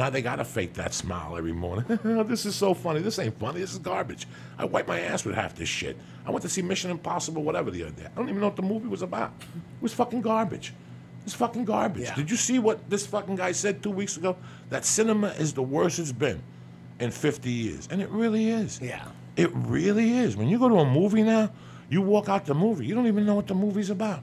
Now they gotta fake that smile every morning. this is so funny. This ain't funny. This is garbage. I wipe my ass with half this shit. I went to see Mission Impossible, whatever, the other day. I don't even know what the movie was about. It was fucking garbage. It's fucking garbage. Yeah. Did you see what this fucking guy said two weeks ago? That cinema is the worst it's been in 50 years. And it really is. Yeah. It really is. When you go to a movie now, you walk out the movie, you don't even know what the movie's about.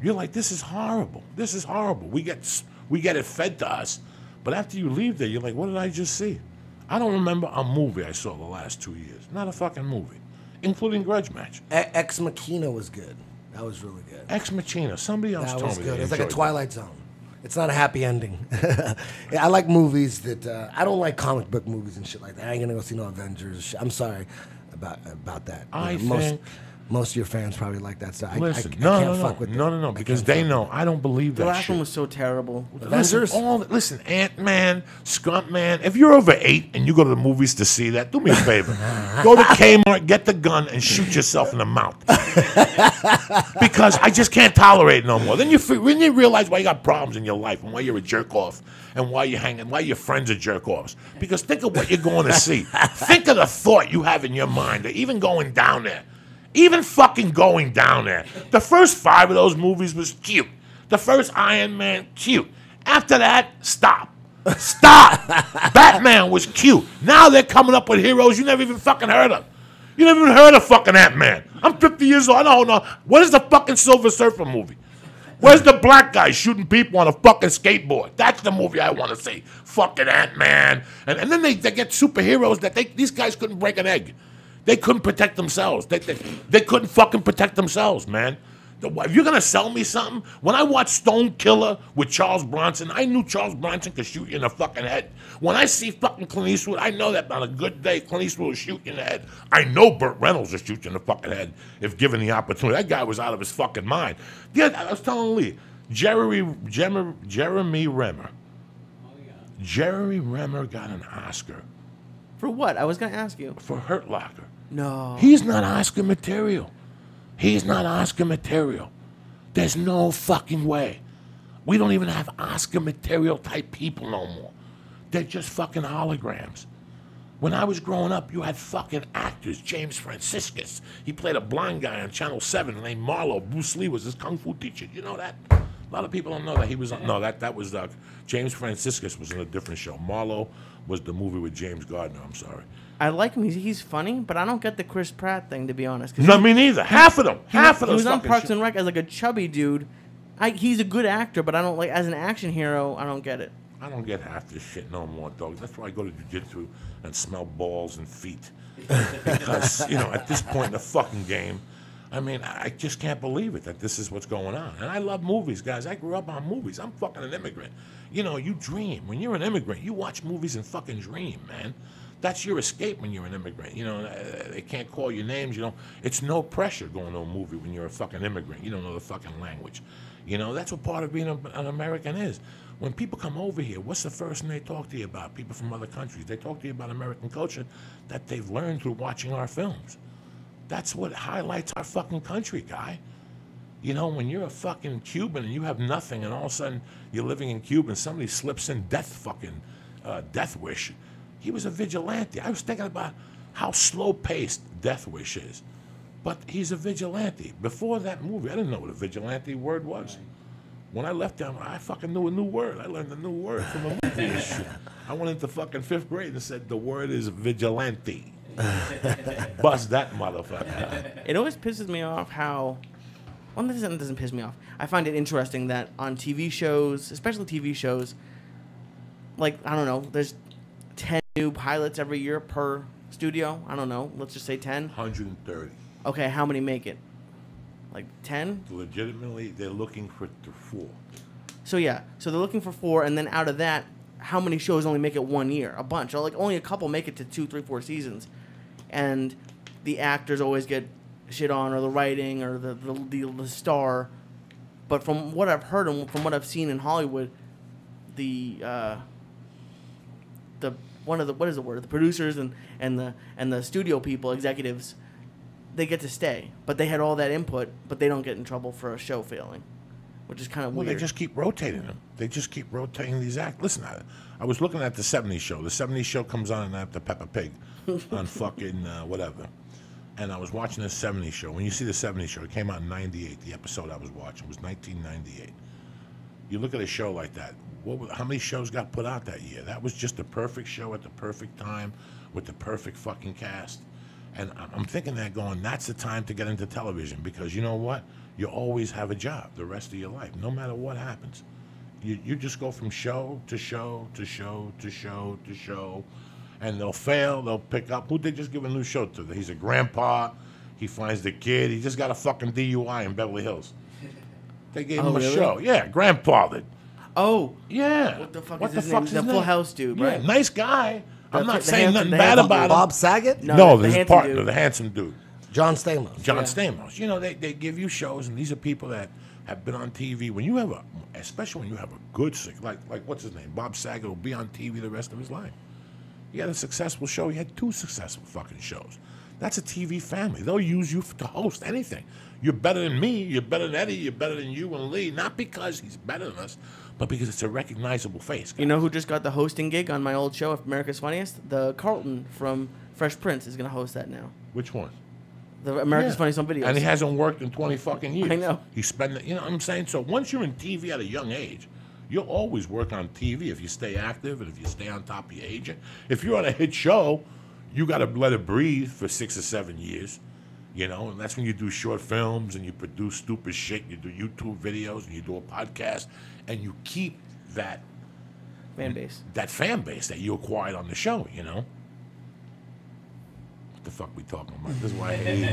You're like, this is horrible. This is horrible. We get we get it fed to us, but after you leave there, you're like, what did I just see? I don't remember a movie I saw the last two years. Not a fucking movie, including Grudge Match, Ex Machina was good. That was really good. Ex Machina. Somebody else That told was me good. It's like a enjoyed that. Twilight Zone. It's not a happy ending. I like movies that uh, I don't like comic book movies and shit like that. I ain't gonna go see no Avengers. I'm sorry about about that. I You know, think- most of your fans probably like that stuff. I, Listen, I, I no, can't no, no, fuck with no, no, no, because they fuck know I don't believe that. The that last shit. one was so terrible. Listen, Avengers? all listen, Ant Man, Skunt Man. If you're over eight and you go to the movies to see that, do me a favor. go to Kmart, get the gun, and shoot yourself in the mouth. because I just can't tolerate it no more. Then you when you realize why you got problems in your life and why you're a jerk off and why you're hanging, why your friends are jerk offs. Because think of what you're going to see. think of the thought you have in your mind, that even going down there. Even fucking going down there. The first five of those movies was cute. The first Iron Man, cute. After that, stop. Stop. Batman was cute. Now they're coming up with heroes you never even fucking heard of. You never even heard of fucking Ant Man. I'm 50 years old. I don't know. What is the fucking Silver Surfer movie? Where's the black guy shooting people on a fucking skateboard? That's the movie I want to see. Fucking Ant Man. And, and then they, they get superheroes that they these guys couldn't break an egg. They couldn't protect themselves. They, they, they couldn't fucking protect themselves, man. The- If you're gonna sell me something, when I watched Stone Killer with Charles Bronson, I knew Charles Bronson could shoot you in the fucking head. When I see fucking Clint Eastwood, I know that on a good day, Clint Eastwood will shoot you in the head. I know Burt Reynolds will shoot you in the fucking head if given the opportunity. That guy was out of his fucking mind. Yeah, I was telling Lee, Jeremy, Jeremy, Jeremy Renner. Jeremy Renner got an Oscar For what? I was gonna ask you. for Hurt Locker. No. He's not Oscar material. He's not Oscar material. There's no fucking way. We don't even have Oscar material type people no more. They're just fucking holograms. When I was growing up, you had fucking actors. James Franciscus. He played a blind guy on Channel 7 named Marlowe. Bruce Lee was his kung fu teacher. You know that? A lot of people don't know that he was. No, that that was uh, James Franciscus was in a different show. Marlowe was the movie with James Gardner. I'm sorry. I like him. He's, he's funny, but I don't get the Chris Pratt thing to be honest. No, he- me neither. Half of them. Half of he was on Parks and Rec as like a chubby dude. I, he's a good actor, but I don't like as an action hero. I don't get it. I don't get half this shit no more, dog. That's why I go to jujitsu and smell balls and feet. because, you know, at this point in the fucking game, I mean, I just can't believe it that this is what's going on. And I love movies, guys. I grew up on movies. I'm fucking an immigrant. You know, you dream. When you're an immigrant, you watch movies and fucking dream, man. That's your escape when you're an immigrant. You know, uh, they can't call you names. You know, it's no pressure going to a movie when you're a fucking immigrant. You don't know the fucking language. You know, that's what part of being a, an American is. When people come over here, what's the first thing they talk to you about? People from other countries. They talk to you about American culture that they've learned through watching our films. That's what highlights our fucking country, guy. You know, when you're a fucking Cuban and you have nothing, and all of a sudden you're living in Cuba and somebody slips in death fucking uh, Death Wish. He was a vigilante. I was thinking about how slow paced Death Wish is. But he's a vigilante. Before that movie, I didn't know what a vigilante word was. When I left there, I fucking knew a new word. I learned a new word from a movie. I went into fucking fifth grade and said the word is vigilante. Bust that motherfucker. It always pisses me off how. Well, this doesn't, doesn't piss me off. I find it interesting that on TV shows, especially TV shows, like I don't know, there's ten new pilots every year per studio. I don't know. Let's just say ten. 130. Okay, how many make it? Like ten. Legitimately, they're looking for the four. So yeah, so they're looking for four, and then out of that, how many shows only make it one year? A bunch. Or like only a couple make it to two, three, four seasons, and the actors always get shit on, or the writing, or the the, the, the star. But from what I've heard and from what I've seen in Hollywood, the uh, the one of the what is the word? The producers and and the and the studio people, executives, they get to stay, but they had all that input, but they don't get in trouble for a show failing. Which is kind of Well, weird. they just keep rotating them. They just keep rotating these acts. Listen, I, I was looking at the '70s show. The '70s show comes on and after Peppa Pig, on fucking uh, whatever. And I was watching the '70s show. When you see the '70s show, it came out in '98. The episode I was watching was 1998. You look at a show like that. What? How many shows got put out that year? That was just the perfect show at the perfect time, with the perfect fucking cast. And I'm- thinking that going, that's the time to get into television because you know what? You always have a job the rest of your life, no matter what happens. You, you just go from show to show to show to show to show, and they'll fail, they'll pick up. Who they just give a new show to? He's a grandpa. He finds the kid. He just got a fucking DUI in Beverly Hills. They gave Oh, him a really? show. Yeah, grandfathered. oh, Yeah. What the fuck what is the his name? The Full? House dude, Yeah, right? nice guy. I'm not the saying handsome- nothing bad handsome about him. Bob Saget, No, no, the there's his handsome partner, dude. the handsome dude. John Stamos. John Yeah. Stamos. You know, they, they give you shows, and these are people that have been on TV. When you have a, especially when you have a good, sick, like like what's his name, Bob Saget will be on TV the rest of his life. He had a successful show. He had two successful fucking shows. That's a TV family. They'll use you to host anything. You're better than me. You're better than Eddie. You're better than you and Lee. Not because he's better than us, but because it's a recognizable face. you know who just got the hosting gig on my old show, America's Funniest? The Carlton from Fresh Prince is going to host that now. Which one? The America's Yeah. Funniest on Videos. And he hasn't worked in 20 fucking years. I know. He's spending, you know what I'm saying? So once you're in TV at a young age, you'll always work on TV if you stay active and if you stay on top of your agent. If you're on a hit show, you got to let it breathe for six or seven years, you know, and that's when you do short films and you produce stupid shit. You do YouTube videos and you do a podcast and you keep that fan base. that fan base that you acquired on the show, you know. What the fuck we talking about? This is why I hate.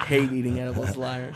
Hate eating edibles, liar.